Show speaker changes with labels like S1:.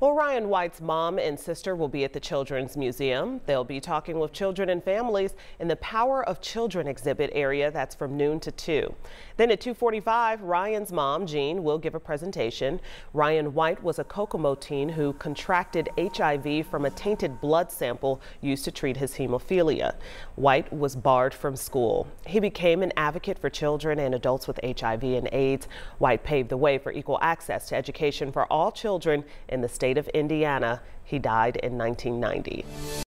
S1: Well, Ryan White's mom and sister will be at the Children's Museum. They'll be talking with children and families in the Power of Children exhibit area. That's from noon to 2. Then at 2.45, Ryan's mom, Jean, will give a presentation. Ryan White was a Kokomo teen who contracted HIV from a tainted blood sample used to treat his hemophilia. White was barred from school. He became an advocate for children and adults with HIV and AIDS. White paved the way for equal access to education for all children in the state of Indiana. He died in 1990.